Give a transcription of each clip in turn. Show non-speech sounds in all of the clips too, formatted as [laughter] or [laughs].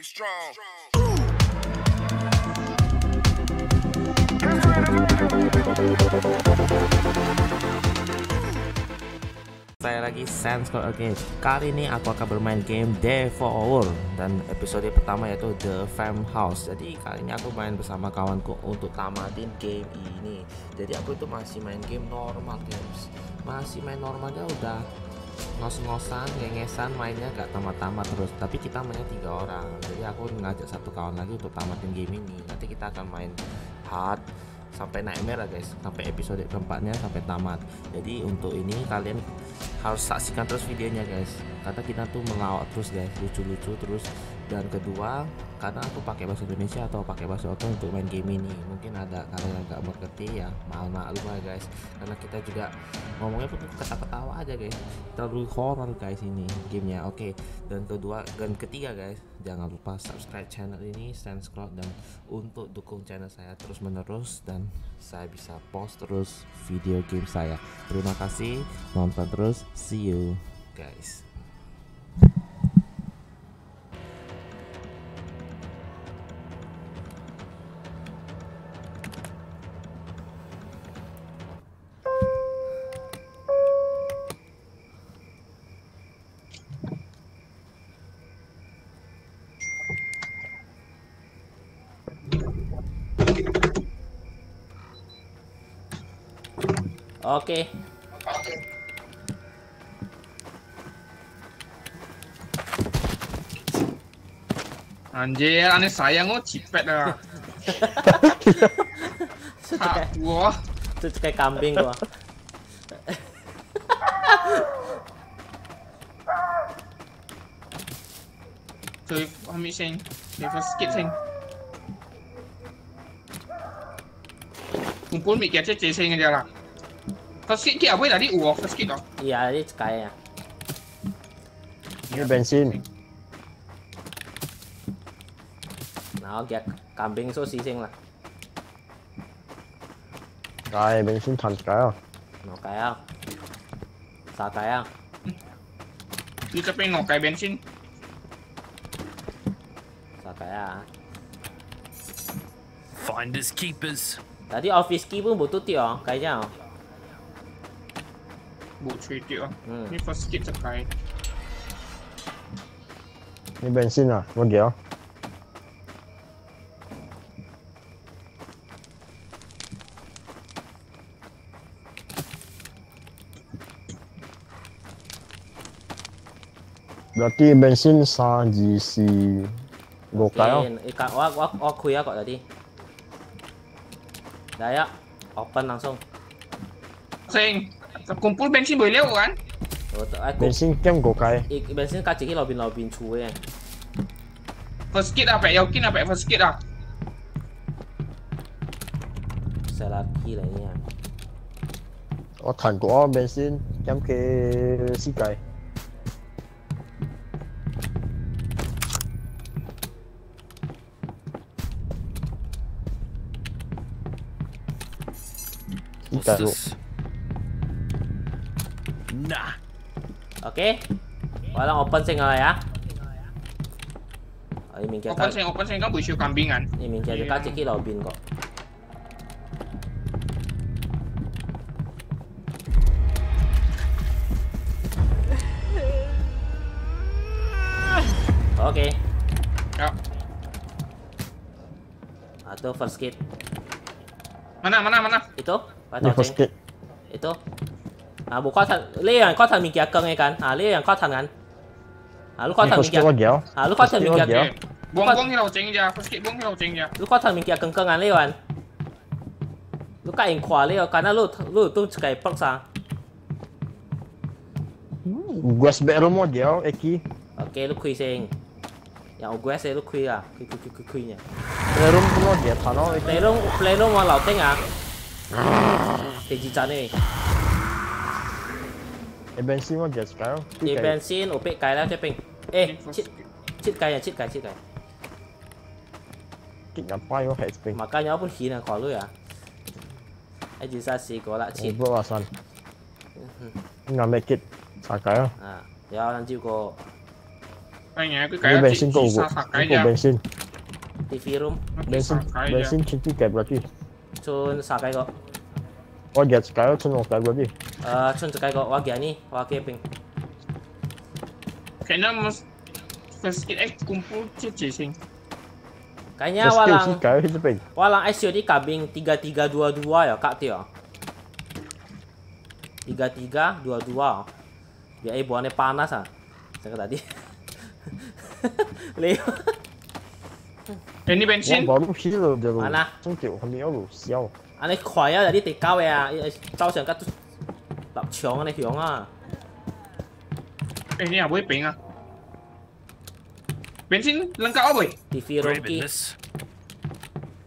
Be strong. Saya lagi Sans Code Again Kali ini aku akan bermain game Hour Dan episode pertama yaitu The Fam House. Jadi kali ini aku main bersama kawanku untuk tamatin game ini. Jadi aku itu masih main game normal games. Masih main normalnya udah ngos-ngosan, ngengesan mainnya gak tamat-tamat terus. Tapi kita mainnya tiga orang. Jadi aku ngajak satu kawan lagi untuk tamatin game ini Nanti kita akan main hard sampai nightmare lah guys. Sampai episode keempatnya sampai tamat. Jadi untuk ini kalian harus saksikan terus videonya guys. Karena kita tuh melawak terus guys. Lucu-lucu terus dan kedua karena aku pakai bahasa Indonesia atau pakai bahasa Oto untuk main game ini mungkin ada kalian yang gak mengerti ya maaf maklum lah guys. Karena kita juga ngomongnya pun ketawa-ketawa aja guys. Terlalu horror guys ini gamenya. Oke dan kedua dan ketiga guys jangan lupa subscribe channel ini Scrot dan untuk dukung channel saya terus menerus dan saya bisa post terus video game saya. Terima kasih nonton terus see you guys Oke. Anjir, aneh sayang oh cipet dah. Hak gua. Itu kayak kambing gua. Tôi ambil sing. Dia first skip sing. Kumpul cece sing aja lah. First skip kia apa tadi? Uh, first skip dah. Iya, ini kayaknya. Ini bensin. Nah, kayak kambing so sising lah. Rồi bensin thành cái Nó kayak. Sa kayak. Dia tapi ngokai bensin. Sa kayak. Finders keepers. Tadi office key pun butuh ti oh, kayaknya oh. Bu cuy dia. Hmm. Ni first skip sekai. Ini bensin à, có kiểu. Berarti bensin sa GC Gokai oh. Oke, ikan wah wah wah kui ya kok tadi. Dah ya, open langsung. Sing. kumpul bensin boleh lewat kan? Oh, aku... Bensin kem kau kai. Eh, bensin kacik ni lobin lobin cuy eh. First kit apa? à phải First kit ah. Salah lagi lah ni. Tôi thần của bensin kem ke si kai. Itaru. Nah. Okey. Walang open sing ya. Ai min kia Open sing, open sing kan buisu kambing kan? ni min kia Iya. kacik ni lobin kok. Okey. Ya. Atau first kit. Mana, mana, mana? Itu? Ni first kit. Itu. 아, 뭐 과탄 레이랑 과탄 민기 아까 그러니까 아 레이랑 과탄 안. 아, 루카탄 민 기. 아, 루카탄 민 기. 멍멍이라고 쟁이 야. 솔직히 멍이라고 쟁이 야. 루카탄 민기 끙끙한 레이 완. 루카 인과 레이 가나 루루 뚱치가이 빡 사. Gua seberu mo dia eki. Oke, lu kuy sing. Ya gua se lu kuy ah. Kuy kuy kuy kuy nya. Playroom mo dia tano. Playroom playroom mau lauteng ah. Kejitan nih. Em bensin mau gas kau. Di bensin opek kai lah cepeng. Eh, cit cit kai ya, cit kai, cit kai. Kik ngapai wah cepeng. Makanya pun hina kau lu ya. Ai chỉ sa sĩ có lại cit. Bro asan. Ngam make it sa kai ah. À, ya lan chịu cô. Anh nhá cứ cái bensin cô sa sa kai ya. Bensin. TV room. Bensin bensin chính kẹp rồi chứ. Chôn sa kai kok. 村啥解个？ Oh dia sekarang cuma kayak berarti. 诶村就解个，我见你，我见边。 Kayaknya mas first kit eh kumpul cici sing. Kayaknya Skill sih walang kayak itu peng. walang ICO di kabing 3322 ya kak Tio. 3322. Dia eh buahnya panas ah. Saya tadi. Leo. Eh, Ini bensin. Wah baru sih lo dia lo. Mana? Cuma không hiểu lo, siao. Anh ấy khỏe à, đi tịch cao à, trao sẵn các lập trường anh ấy hiểu à. Eh, ini apa ping ah? Bensin lengkap apa? Di phi Brave room in ki. this.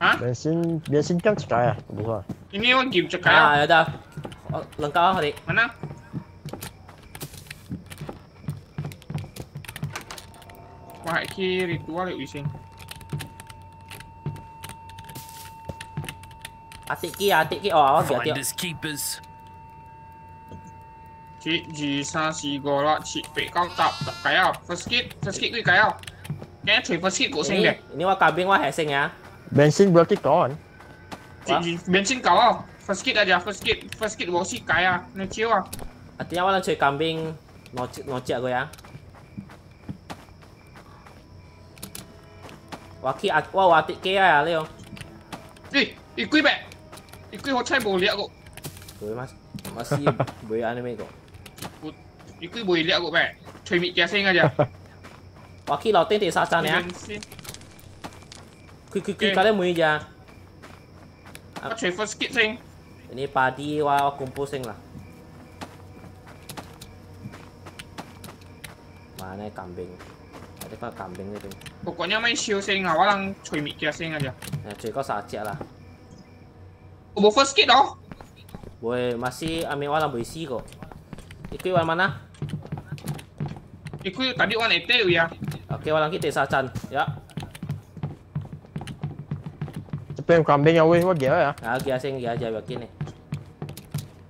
Hah? Bensin bensin kan sekarang, bukan. Ini orang game cekal. À, ya dah. Lengkap hari. Mana? Wah, ini ritual yuk ising. Atik ki, atik ki. Oh, awak biar Finders keepers. Chị gì sa xì gò lọ chị bị cao tập tập cái à first kit first kit cái à cái thủy first kit của sinh Ini, đẹp ini wah kabing wah hesing ya. Bensin berarti kawan. chị gì bensin cao à first kit aja first kit first kit của si cái à nó chiếu à Artinya walang cuy kambing nocik nocik gue ya. Waki at wah watik ke ya Leo. đi đi quy bẹ đi quy hỗ trợ bổ liệu của Gue mas masih [laughs] boy anime kok. đi quy bổ liệu của bẹ thủy mị kia sinh aja Waki lautin ti sasan ya. bensin Kui kui kui Oke. kalian mui aja. nó thủy first kit sinh Ini padi wah kumpul sing lah. Mana kambing? Ada kok kambing itu. pokoknya main siêu sinh à walang thủy mị kia sinh aja Nah, cuy kok sajak lah. Bộ first kit đó Boy masih ambil walang berisi kok. Ikut wal mana? đi quy tadi one ete ya Oke, walang kita sacan. Ya, Cepet kambing yang weh, wah dia ya. nah gia sing gia aja begini.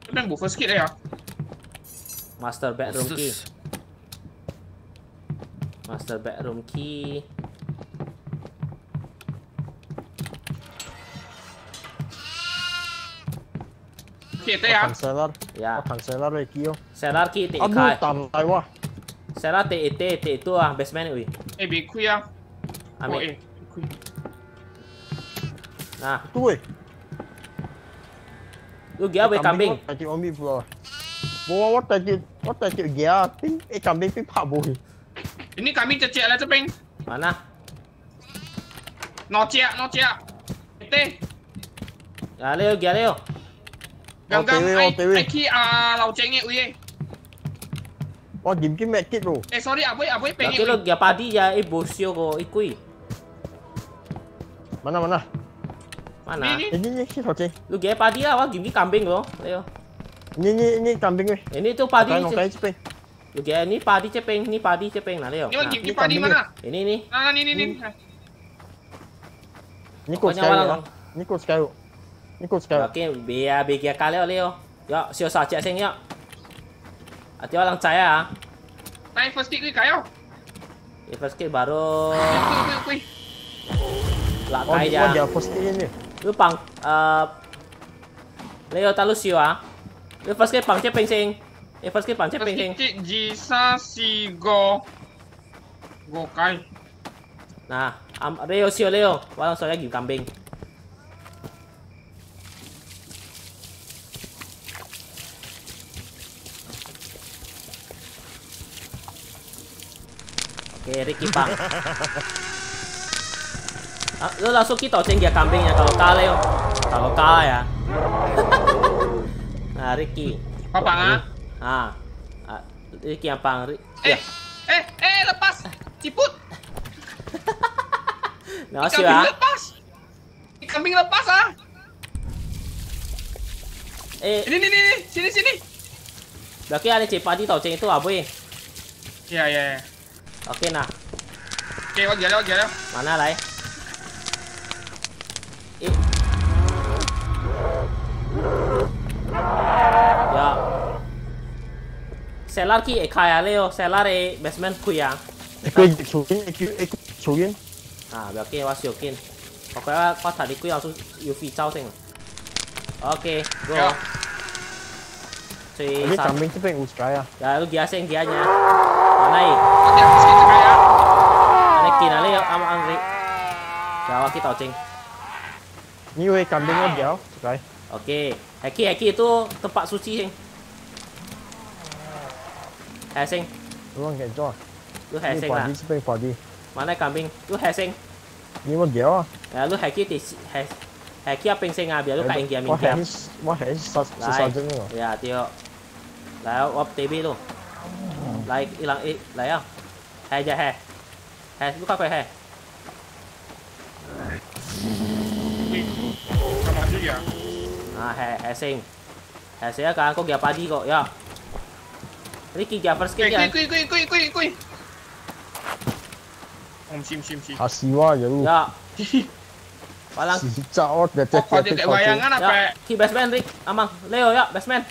cái bên bộ first kit đây à Master bedroom What's key. This? Master bedroom key. kit đây à Kanselar, Ya, kanselar lagi kio. selar key ti Aduh, ikai. tam lai wah. Selar ti ite ti itu ah basement ui. eh bị quy à Ồ, Ambil. eh quy Nah, Tu weh. lu kambing. Tadi omi pula. Bawa wat tadi, wat tadi dia ping, eh kambing ping pak boy. ini kami cecek lah cepeng Mana? nó chia ete Ya Leo, gia Leo. Gam gam à lâu chạy nghe ui Wah, dim kim mek kit lo. eh sorry aboy aboy pengen Berarti lu gia padi ya eh bosio ko ikui. Mana mana? Mana? Ini. Ini ni si hoce. Lu gia padi lah, wah gini kambing lo, Leo. Ini ni ni kambing weh. Ini tuh padi. Kan kai cepet. Lu gia ini padi cepeng, ini padi cepeng nah Leo. ini Nah, game ini kipa di kambing mana ini nih. nah nah, ini ini ini Ni kau Pokoknya sekali. walang. ah. Ni kau sekali. Kau sekali. Oke, biar biar kali Leo. Ya, sio saja sing ya. Hati orang saya. tay first kick cái không Ya, first kill baru lah Oh, kai wah dia. dia first kit ni. Lu pang eh Leo talu sio ah. Lu first kill pang cepeng sing. Eh first kill pang cepeng sing. kick ji sa si go go kai Nah, am Leo sio Leo. Walang soalnya game kambing. Oke, Ricky Pang. Ah, lu langsung kita ceng dia kambingnya kalau kalah Leo. Kalau kalah ya. [laughs] nah, Ricky. apa ah Ah. ah Ricky yang pang. Ri- eh Ya. eh eh lepas ciput [laughs] Nah, kambing sio ah. lepas kambing lepas ah Eh, ini ini ini sini sini berarti ada Cepadi tau ceng itu apa ya? Oke nah. Oke, okay, lagi ada, lagi ada. Mana lah? Ih. Ya. Selar ki e kaya leo, selar eh basement ku ya. Ikut cuyin, Ah, berarti ya masih yakin. Pokoknya kau tadi ku ya, langsung UV cao sing. Oke, go. Ya. Ini kambing tuh pengen ustra ya. Ya lu gasing gianya wa kita cing. Ni wei kambing ni dia uskai. Oke. Heki heki itu tempat suci sing. Hesing, Lu kan jo. lu Ni hesing lah. body tu pengen body. Mana kambing? Lu hesing. Ni mo dia ah. Ya, lu heki di hes. Heki apa yang sing ah biar lu kain dia Wah, minta. ni wah ni sa sa sa jeng ni. Ya, tio. Lah, op TV lu. Lai ilang i, lai ah. Hai ja hai. Hai, lu kau hai. Wih, Sama juga. À, hè, hè sinh Hè sẽ cả có kìa party kok, ya Ini kìa first kick ya kuih, kuih, kuih, kuih, kuih. Om sim sim sim. Ha siwa je lu. Ya [laughs] Walang Si cak dia Oh, kau ada kayak bayangan apa? Ya, ki best man Rick, amang Leo ya, best man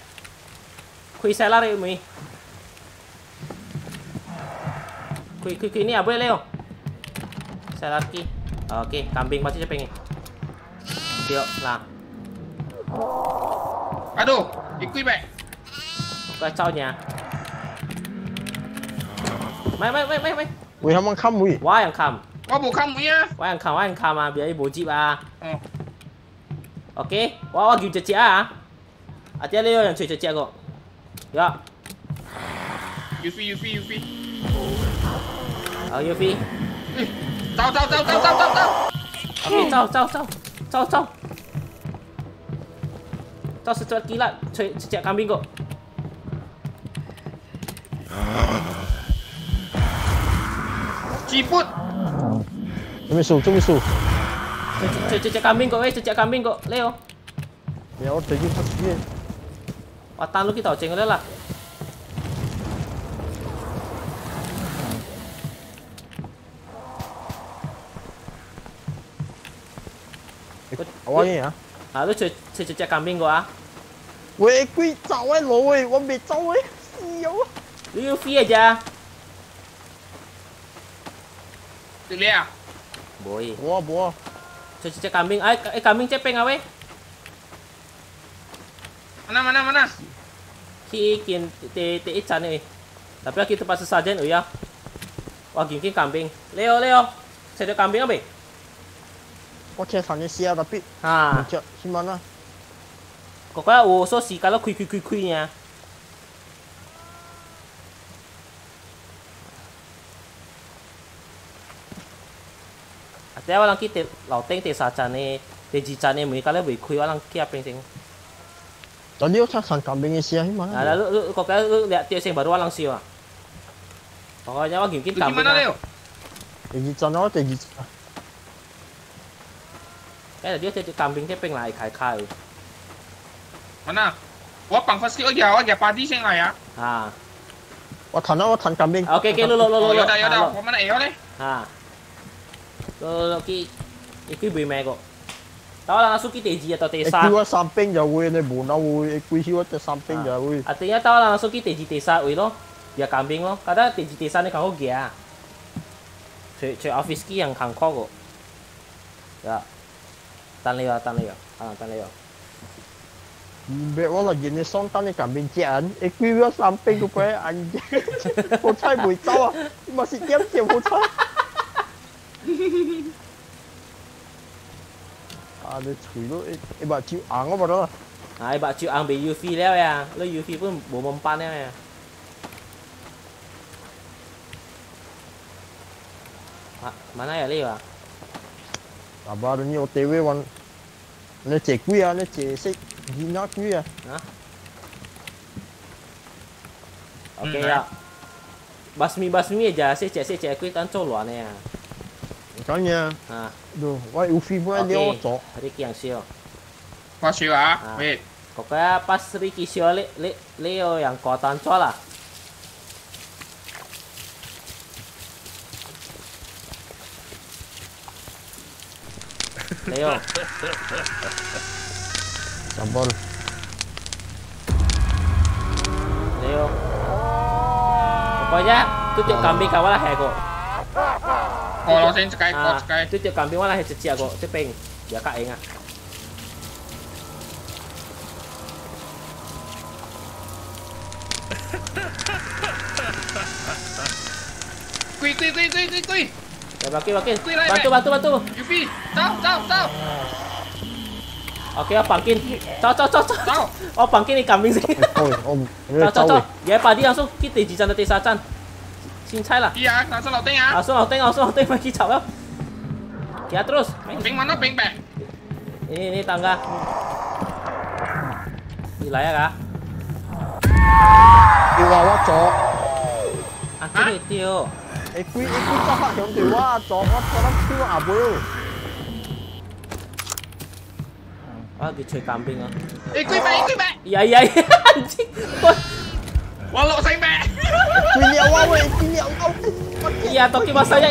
Kui saya lari mi Kui, kui, kui, ini apa ya Leo Saya lari Oke, kambing pasti saya pengen Tio, lah Aduh, ikut baik. Quay sau nhà Mày, mày, mày, mày, mày Wei hamang kam wei. Quá yang kham Oh, bukan ya. Quá yang kham, quá yang kham à, biar bố chip à Oh, Ok, wah wah gitu cek ah. Hati Leo yang cuy cek kok. Ya, Yufi, Yufi, Yufi. oh Yufi. Eh, tahu, tahu, tahu, tahu, tahu, tahu, tahu. Ok, trao trao trao trao trao. Trao secepat kilat cuy cek kambing kok. Ciput. Cumi su, cumi su. Cuy cek kambing kok, weh cek kambing kok, Leo. Ya oh tadi pas dia. Watan lu kita ceng lah. Awak ni ah. Ah, lu cuy cuy cek kambing kok ah. Wei kui zao ai lo wei, 我未走哎。有啊。 Lu Yufi aja. Tu lihat. Boy. 我我 Cuy cek kambing, ay eh kambing cepeng ah weh. Mana, mana, mana. Ki kin te te ikan ni. Tapi lagi tempat sesajen oh ya. Wah, gini kambing. Leo, Leo. Saya ada kambing apa? 我车上你写 tapi Ha. macam si mana? Kok kaya oh so si kalau kui kui kui kui nya. Ate walang ki te lau teng te sa chan ni te ji chan ni mui kalau bui kui walang ki apa yang sing. Tadi aku sang kambing ni siapa si mana? Nah, lalu lu kok kaya lu lihat dia sing baru walang siwa. Pokoknya wah gini Tu kambing. gimana, Leo? Tadi sana tadi cái là dia tu kambing dia peng lai kai kai mana wa pang first kill ya wa ya party sing lai ya ha wa thằng nó thằng kambing ok ok lo lo lo lo yo da yo da wa mana eo đấy. Ha lo lo ki ki bi me go đó là suki tê gì tao tê sa kêu sam ping giờ quên này buồn đâu quên quên kêu tê sam ping giờ quên à tiếng đó là suki tê gì tê sa quên lo giờ kambing lo cái đó tê gì tê sa này không có gì à. Chơi chơi office kia hàng hàng khó go yeah tanlio tanlio à tanlio Bé quá là nhìn xong tan đi cả bên chén, ấy quy với làm bên của bé anh, [laughs] hồ trai buổi to à, mà xịt kém chiều hồ trai. À, để chửi nó, ấy bà chịu ăn quá bà đó. À, ấy bà chịu ăn bị Yuffie leo à, lấy Yuffie cũng bộ mầm pan leo à. Mà, mà này ở đây à? Kabarnya OTW wan Ni cek kui hmm, ya, ni cek sik gina kui ya. Hah? Oke okay, ya. Basmi basmi aja sih cek sih cek kui tan coluan ya. Makanya. Ah. Duh, wah Ufi pun dia otok. Riki yang sio. Pas sio ah. Wait. Koknya pas Riki sio le Leo yang kau tan lah. Leo, 就幫 Leo. Pokoknya tutup kambing kawalah heko. Oh, lo sen cekai, À, oh cekai. tu tiap kambing wala hece cia ko, tu peng. Dia kak eng ah. Kui, kui, kui, kui, kui, kui. Ya baki baki. Kui lai, Bantu bantu bantu. Yupi, tao, tao, Okey, ah pangkin. Cok cok cok cok. Oh pangkin ni kambing sih. thôi ông Cok cok cháu cok. ơi Dia padi langsung kita di sana desa chan. Sin cai lah. Iya, langsung lauteng ya. Langsung langsung langsung pergi cak lah. Ya terus. Ping mana, ping back. Ini ini tangga. Gila ya kak. điều à quá chó Aku tio. ê quy ê quy cho phát hiện điều à chó quá chó lắm chưa à bố Wah, dicuy kambing ah. Eh, kui back, kui back. Iya iya iya. anjing. Wah, Walau saya liệu quá vậy quy liệu đâu Iya toki masanya.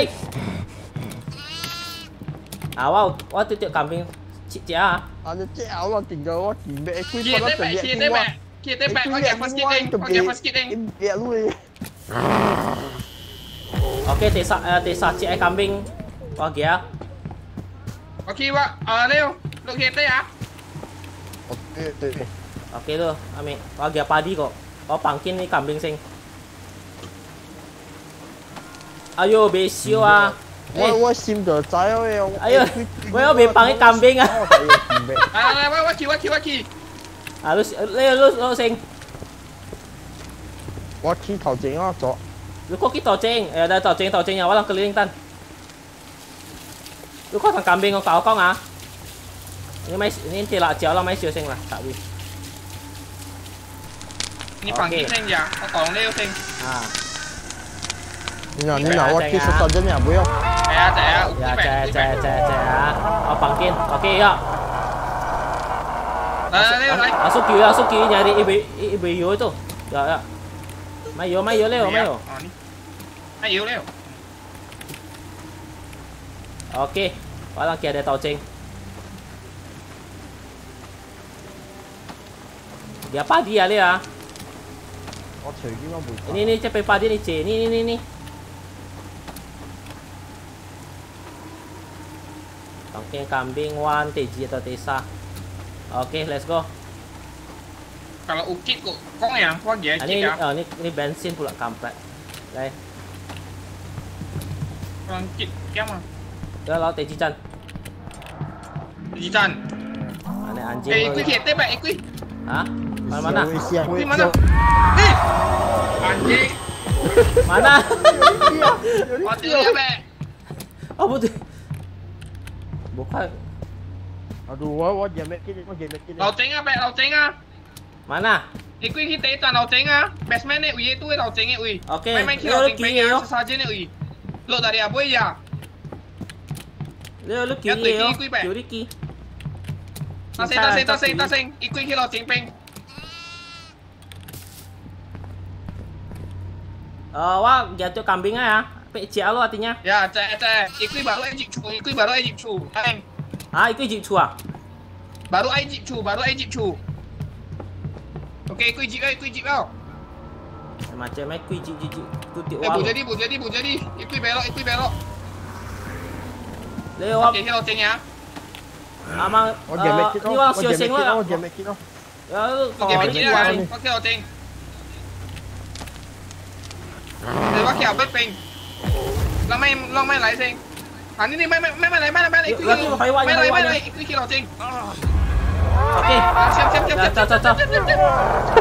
Ah, wow, wah tu tiap kambing. Cik cik ah. à nó chéo là tình cờ quá chỉ mẹ quy Kia cho nó teh phải back, kia điện teh qua back. first kit ding. em điện luôn đi Okey, desa uh, desa cik ai kambing. Wah, dia. Okey, Wak. Ah, Leo. Look kia teh ya. ok ok Okey tu, ambil. Wah, dia padi kok. Oh, pangkin ni kambing sing. Ayo, besio ah. tôi Eh, tôi sim được trái ơi ông Ayo, tôi có bị bằng cái kambing à. Ah, lah, Wak, Waki, Waki, Waki. ah lu lu lu, lu sing. 我去头前啊 咗 Lu kok kita ceng? Eh, dah tau ceng tau ceng ya, walang keliling tan. Lu kok thằng kambing kau kau kau ah? Ini mai ini tidak jauh lah mai sio sing lah, tak wi. Ni pangkin sing ya. Kau tolong Leo sing. Ah,你嗱你嗱我去实实真人会啊 Eh, ya, ya. ya Kui back, cek kui cek back. cek cek ah. Oh, pangkin. Okey ya. Lah, Leo, lai. Masuk kiri, masuk kiri nyari ibu ibu yo itu. Ya ya. Mayo, mayo, Leo, mayo. Mayo, Leo. Oke, quá là kaya để tàu. Dia padi ya, Leo? Ini ini cepet padi nih, C. Ini ini ini. Tangking kambing, one TJ atau Tisa. Oke, okay, let's go kalau ukit kok kong ya, kok nah, dia ini, ya. oh, ini ini bensin pula kampret lai orang kit kiam ah dah lah, eh, teji chan. Teji chan. aneh anjing eh ikui kita pak eh, ikui. hah mana mana Ikui mana eh anjing mana oh ya, pak oh putih. bukan Aduh, wah, wah, jamet kini, wah, jamet kini. Laut tengah, Pak, laut ah. Mana? Eh, kui kita itu lauteng ah. Batsman ni, ui itu lauteng ni, ui. Okey. Main main Leo, lauteng kiri, peng yo. ya, sesaja ni, ui. Lo dari apa ya? Leo lu Ya, yo. Kiri ki. Tasing, tasing, tasing, tasing. Ikut kita lauteng peng. Oh, wah, jatuh kambing ya. Pek lo artinya. Ya, cek, cek. Ikut baru Egypt chu, ikut baru Egypt chu. Ang. Ah, itu jeep chua. Baru Egypt chu, baru Egypt Ok, quy chịu ơi, quy chịu không? Mà chơi máy quy chịu, quy chịu, tôi tiểu. Bù dưới đi, bù dưới đi, bù dưới đi. Em quy bé lo, em quy bé lo. đi. không? Chạy theo trên nhà. À mà, Đi game mẹ kia không? Con game mẹ kia không? Con game mẹ kia siêu sinh game mẹ kia không? Con game mẹ kia Để bác kẹo bất bình. Long mày, long mày lái xe. Hắn à, đi đi, mày mày mày lái, mày lái, mày lái. Mày lái, mày lái, cứ khi lò trên. Ok. Chờ chờ chờ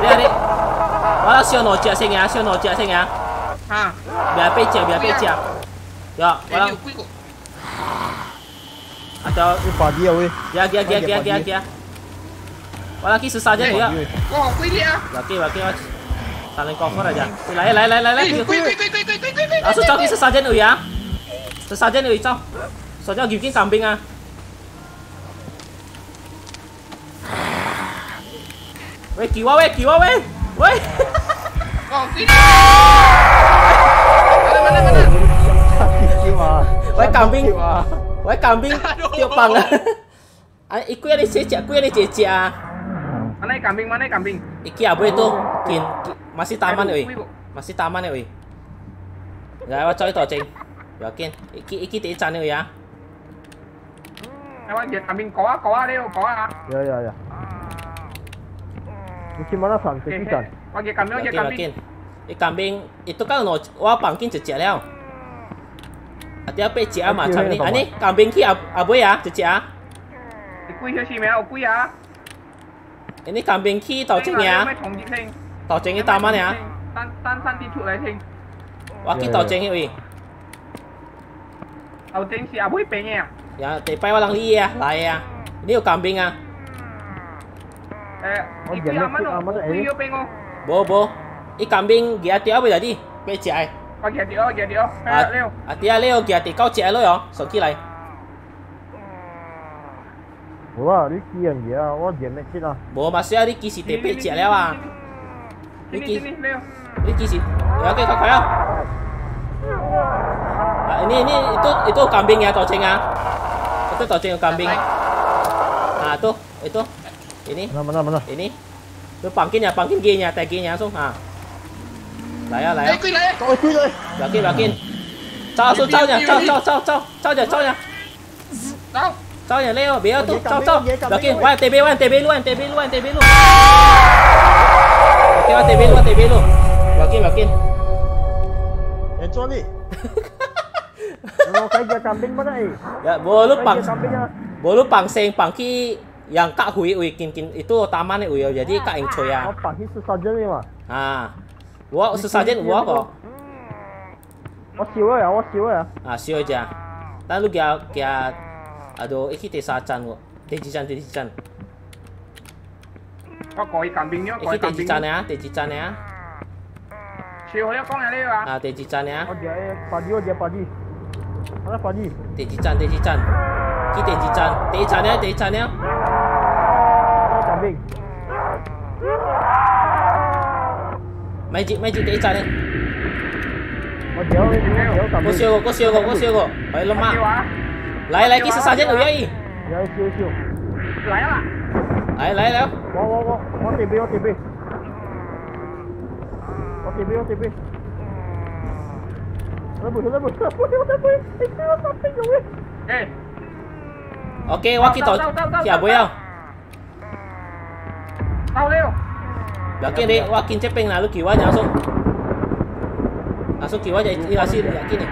Đây đi Đó ờ, siêu nổ chạy xanh nhá, siêu nổ chạy xanh á Hả? Bé bê chạy bé bê chạy Dạ Đó vâng. À chờ Quả đi rồi Dạ kìa kìa kìa kìa kìa Đó là kì sự sao chứ kìa Có quý đi á Dạ kì bà kì bà Sao lên con phát rồi dạ. Lấy lấy lấy lấy lấy Quý quý quý quý quý quý quý Đó sự sao kì sự sao chứ nữa dạ? Sự sao chứ ừ, nữa sao Sao chứ kìm kiếm cầm binh à? Weh, kiwa weh. Weh. Oh, ikut dia. Mana mana mana. kêu à Weh, kambing. kêu à Weh, kambing Aduh. tiup pang. Ah, iku yang dicecek, aku yang dicecek ah. Mana yang kambing, mana yang kambing? Iki apa itu? Kin, ki- masih taman Aduh, ui. kui kok. Masih taman ya ui. Ya, apa coy to, ceng. Yakin? Iki iki tak ikan ni ya. Eh, wah, dia kambing kau ah, kau ah, Leo, kau ah. Ya ya ya. Ini mana san? Okey, Kecil okey. san. Wah, dia kambing, dia Yakin kambing. yakin. Eh kambing itu kan no wah pangkin cecek liao. Hati apa cecek ah macam ni. Ah ni kambing ki abu ya cecek ah. 你龟咗次未啊？我龟啊！ Ini kambing ki tau ceng ya. 咩同热听？ Tau ceng ni taman ya. 单单身啲出嚟听， Wah ki tau ceng ni ui. 后正是阿妹病嘅。 Ya, te pai walang li ya, lai ya. Ini有 kambing ah. 诶，我你龟阿蚊 Eh, oh, iki aman oh, kuwi ya. pengo. Bo bo. I kambing giati apa tadi? Pe cai. Kau oh, giati oh, giati oh. Eh, Leo. Ati ya Leo giati kau cai lo yo. Ya? Sok ki lai. Hmm. Wah, Ricky yang dia, wah dia nak cina. Bo masih Ricky si TP cai le wah. Ricky. Ricky si. Ya oke kau kau. Ya. Ah, ini ini itu itu kambing ya toceng ya. Itu toceng kambing. Nah, tuh itu. ini. Mana mana mana? Ini. Lu pangkin ya pangkin G-nya tag G-nya langsung ha. Lại à lại à tôi quy rồi bà kia bà kia chào xuống chào nhà chào chào chào chào chào nhà chào nhà chào nhà leo bé tu. Chào chào bà kia qua tb qua tb luôn tb luôn tb luôn. Bà kia qua tb luôn tb luôn. Bà kia bà kia. Để cho đi. Kalau kaya kambing mana eh? Ya, boleh pang. Boleh pang seng pang ki yang kak hui hui kin kin itu utama nih uyo oh, jadi kak yang coya apa? Sih sesajen ya mah ah. Wah sesajen wah kok. Wah siwa ya wah siwa ya. Ah siwa aja. Lalu kia kia aduh iki desa can kok tejican kok koi kambingnya koi kambing teji ya tejican ya. Siwa ya kong ya lewa ah tejican ya. Oh dia eh, padi oh dia padi. Mana padi? Teji can kita tejican tejican ya tejican ya. mình mấy chị, mày chị tí chặt đi. Một chiếu, một chiếu cầm Có siêu có siêu có siêu có Phải lâm mạng. Lấy, lấy, cái sao chết ở đây Lấy, siêu, siêu. Lấy à Lấy, lấy, lấy. Vô, vô, vô Có tìm đi, có tìm đi. Có tìm đi, có tìm đi. Ok, Waki tỏ chả bối không? Tao leo. Lakini wakin cepeng lalu kiwa langsung. Langsung kiwa hasil ilasi lakini.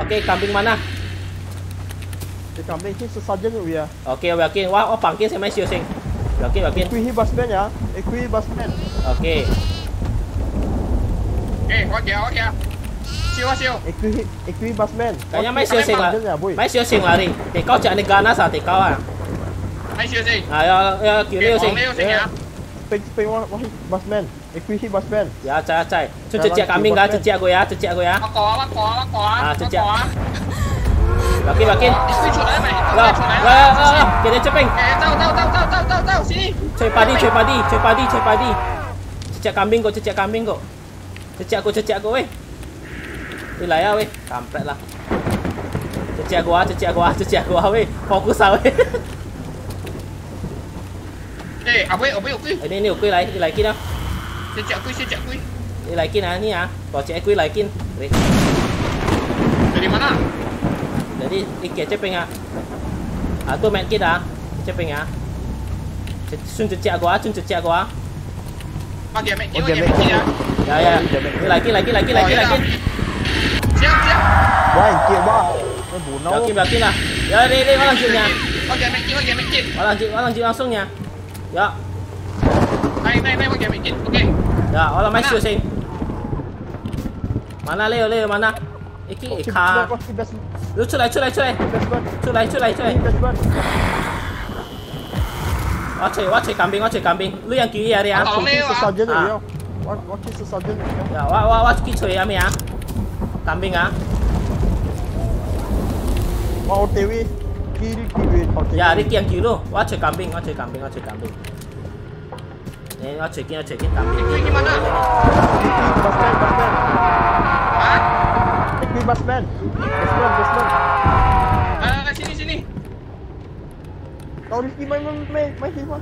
Oke, kambing mana? Di kambing ini sesajen ya. Oke, okay, yakin. Wah, oh pangkin sama si Yoseng. Yakin, yakin. Ekui basmen ya. Ekui basmen. Oke. Oke, Eh, oke, oke. Siwa, siwa. Ekui, ekui basmen. Kayaknya oh, main si lah. Main si Yoseng lari. Tekau cak ganas ah, saat tekau. Ah. 睇笑先， Ah, ya ya kiri 讲 sing. 呢个先啊， Ping ping wah wah busman. Equi busman. Ya, cai cai. Cun cecek kambing kah? Cecek aku ya, cecek aku ya. 我过啊，我过啊，我过啊， 啊 我 直接 过啊， Yakin, yakin. 你飞出嚟未？你 Lah, 飞出嚟 lah, lah, lah. Kita cepeng. 诶，走走走走走走走，sini， Cuy padi, cuy padi, cuy padi, cuy padi. Cecek kambing kok, cecek kambing kok. Cecek aku, cecek aku weh. Wilayah weh, kampret lah. Cecek aku ah, cecek aku ah, cecek aku ah weh. Fokus ah weh. Đây, ở bên, ở bên, ở bên. Ở đây, ở bên lấy, lấy kia đâu. Sẽ chạy quy, sẽ chạy quy. Đi lấy kia nào, ni à. Bỏ chạy quy lấy kia. Đấy. Dari mana? Dari ikut cepeng ah. Aku main kita cepeng ah. Sun cecik aku ah, sun cecik aku ah. Bagi main kau, main kita. Ya ya. Lagi lagi lagi lại lagi. Siap siap. Wah, kia ba. Nó bùn nó. Kim vào kim nào. Rồi đi đi, nó làm chuyện nhà. Bagi main kia, bagi main kia. Nó làm chuyện, nó làm chuyện langsung nhà. Ja. Nej, nej, nej, okej, Oke. Ya, Ja, alla maju sih. Mana Leo, Leo, mana? Iki Eka. Lu culai, culai, culai. Culai, culai, culai. Oce, oce kambing, oce kambing. Lu yang kiri ya, Ria. Tolong Leo. Saja deh, Leo. Wakil sesaja. Ya, wah, wah, wah, kicau ya, Mia. Kambing ah. Wah, OTW. Ya, Ricky yang kilo. cek kambing, ojek kambing, ojek kambing. Eh, ini ojekin, cekin kambing. ini gimana? Basman, basman. Hah? ini basman. Basman, basman. Ah, sini sini. Kau Ricky main main main main FIFA.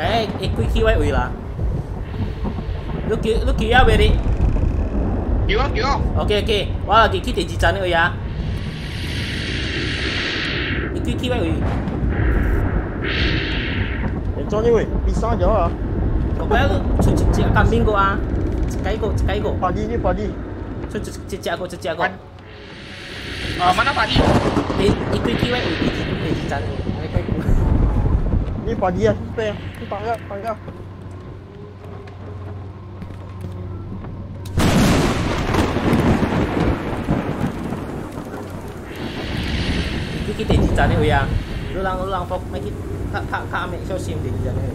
Eh, ikut kiwai ui lah. Lu ki lu kiri ya beri. kiri, kiri. Oke oke. Wah, lagi kita ui ya. 就踢歪位。你装进位，你杀掉啊！我不要出只接干冰哥啊，只盖个，只盖个。发地你发地，出只只只哥，只只。啊，满打发地。你你对踢歪位，你你站，你盖哥。你发地啊，对啊，你打个，打个。快啊！ Iki kita jican ni ya. Lu lang lu lang fok mai kit. Tak tak tak ambil show sim di jican ni.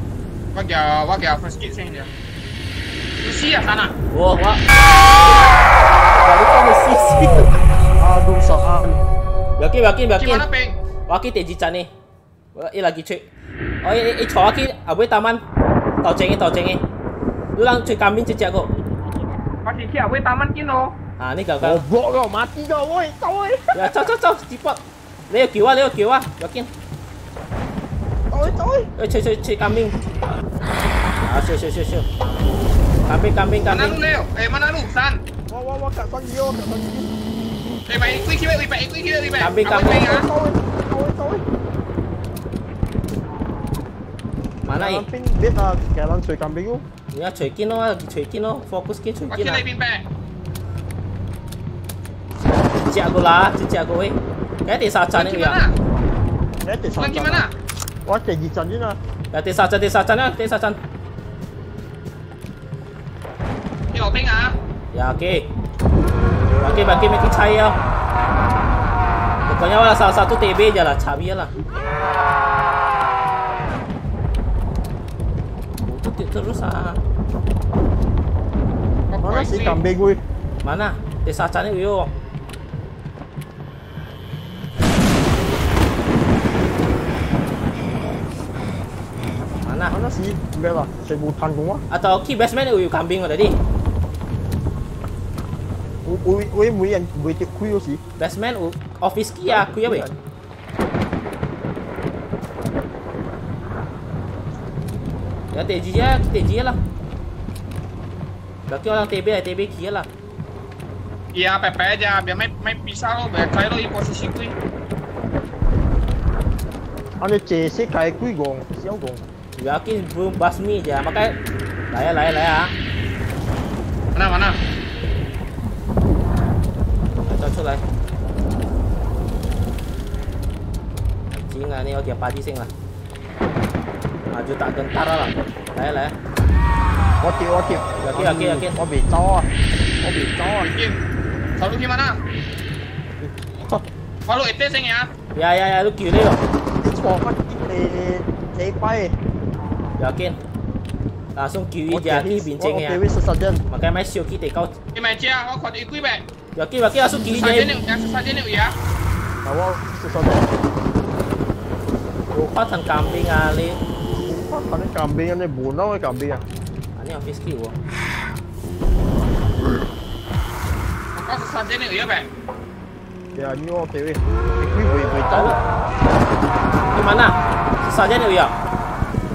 我叫我叫 first kit 先的。有死啊，sana！ Wah wah. Lalu kau mesti sih. Aduh saan. Yakin yakin 去 yakin. mana peng？ Waki te jican ni. Wah, eh lagi cuy. Oh, eh, eh, cowok ki abai taman. Tau cengi, tau cengi. Lu lang cuy kambing cicak aku. 我是去阿位大曼见咯。 Ah, ni kau 我 kau. 搏啊！mati kau, woi, kau woi, Ya, cau cau cau, cepat. lấy cứu à lấy cứu à. Đó kia tối tối ơi chơi chơi chơi coming à chơi chơi chơi chơi. Coming coming coming mana leo mà mana lu san wow wow wow kat con yo kat con yo eh mày quay kia đi mày quay kia đi mày coming coming tối tối tối mana i pin bit à cái lăng chơi coming không? Ya chơi kia nó chơi kia nó focus kia chơi kia này pin bè. Chị ạ cô lá chị cô ấy. Kira lah. ping peng. Cicak aku lah, cicak aku weh. Kayak te sacan Kau ni gimana? ya. Để để Kau sao gimana? Wah, để gì chân chứ nè. Ya te sacan, te sacan ya, te sacan. Kau peng ah. Ya, okey. Okey, bagi makin cai ya. Pokoknya wala salah satu TB je lah, cabi lah. Terus ah. Mana si kambing woi? Mana? Desa Cani yo. si best lah Saya berhutang semua Atau key best mana uyu kambing kau tadi? Uyu mui yang boleh tiap kuih si Best man u, office key lah kuih apa ya? Lah. Lah, lah. Ya TG lah, TG lah Laki orang TB lah, TB key lah Iya, PP aja, biar main, main pisah lo, biar kaya lo di posisi kuih Ano chase kai kui gong, siao gong. Yakin belum basmi aja. Makanya layak layak layak. Mana mana? Ayo coba lagi. Anjing lah ni, okey apa padi sing lah. Maju tak gentar lah. layak laya. Oke oke. yakin yakin oke. Oh bicor. Oh bicor. Selalu gimana? Kalau itu sing ya. Ya ya ya lu kiri loh. Cepat. Cepat. Yakin? Langsung kiwi jaki bincengnya. Kiwi sesajen. Makanya main sio kita kau. Ini main cia kau kuat ikui be. Yakin yakin langsung kiwi jaki. Sesajen ya ya. Awal sesajen. Kau kambing ali, Kau kan kambing ini bunau kambing ya. Ini office kiwi. Kau sesajen ya be. Ya ini oke, ikui boleh tahu. Di mana? Sesajen ya.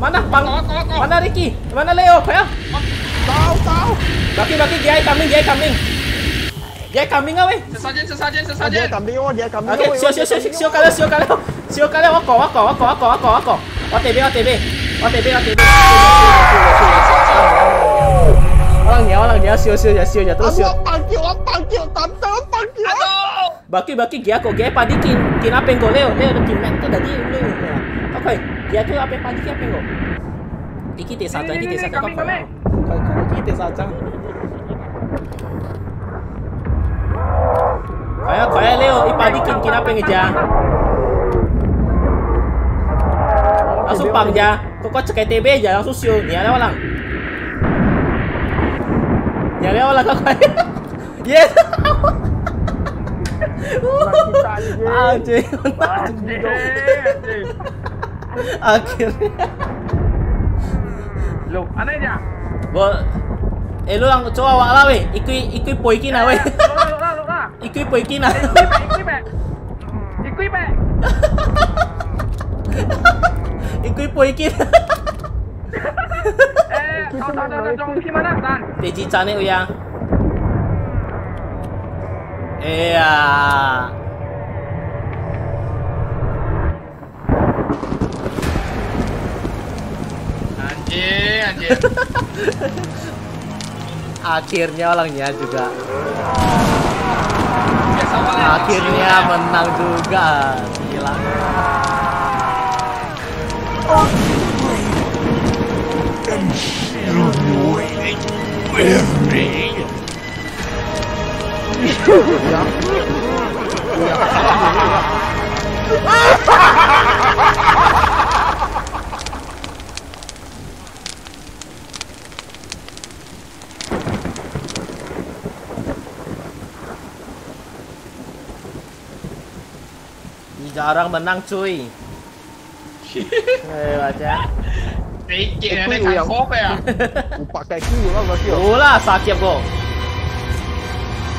Mana Ricky? Mana Leo? Kaya? Tahu, tahu. Baki baki dia kambing dia kambing. Dia kambing awe. Sesajen, sesajen, Oh, sesajen. dia kambing oh, dia kambing. Oke, sio sio sio sio kalian sio kalian. Sio kalian wako wako wako wako wako wako. OTB OTB. OTB OTB. Orang dia orang dia sio sio dia sio dia terus sio. panggil, panggil, tante, panggil. Aduh. Baki baki dia kok dia padi kin kin apa engkau Leo Leo kin mek tu tadi Leo. Oke, dia tu apa padi apa engkau? Iki te sajang iki kau. Kau kau iki te sajang. Kaya kaya Leo ipadi kin kin apa ngeja? Langsung pang ja. Kau kau cekai TB aja langsung sio. Ni ada orang. Ya awak kau kau. [laughs] Yes. [laughs] Anjing. Anjing. Anjing. Akhirnya. Loh, aneh aja. Bo. Eh lu lang coba awak lah weh. Ikui ikui poi kina weh. Ikui poi kina. Ikui, Ikui, Ikui, Ikui, Ikui poi kina. Eh, tahu, tahu, tahu, tahu, di mana, Tan? Teji cane uyang. Iya. Anjing, anjing. [laughs] Akhirnya orangnya juga. Banget. Akhirnya menang juga. Gila. [laughs] jarang menang cuy Hei Baca. Pikir ada kangkop ya. [laughs] Upak kaki lah berarti. Ya? Ulah sakit kok.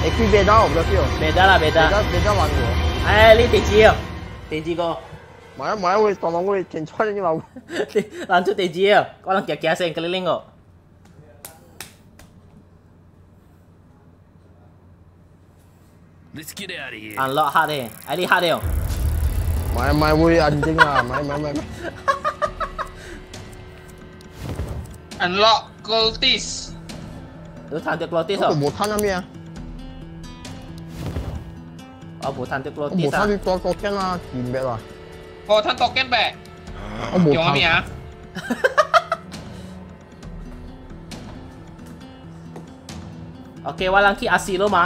Ekui eh, beda berarti. Ya? Beda lah beda. Beda beda mana? Eh, ni teji ya. Teji kok. Mana mana wes tolong wes cencok ni lah. [laughs] Lanjut teji ya. Kau lang kia saya keliling kok. Let's get out of here. Unlock hard eh. Ali hard eh. ไม่ไม่ไม่ยอันจริงอะไม่ไม่ไม่อันล็อกกลติสรู้ทันเดกลติสเหรอหมูท่านนะเมียเอาหมูท่านจเดกลติสหมูท่านเดกลเก้นะกินเบ็ดอะโอ้ท่านตกเก้นแบกเอาหมูท่านเมียโอเควาลังคีอาซีโลมา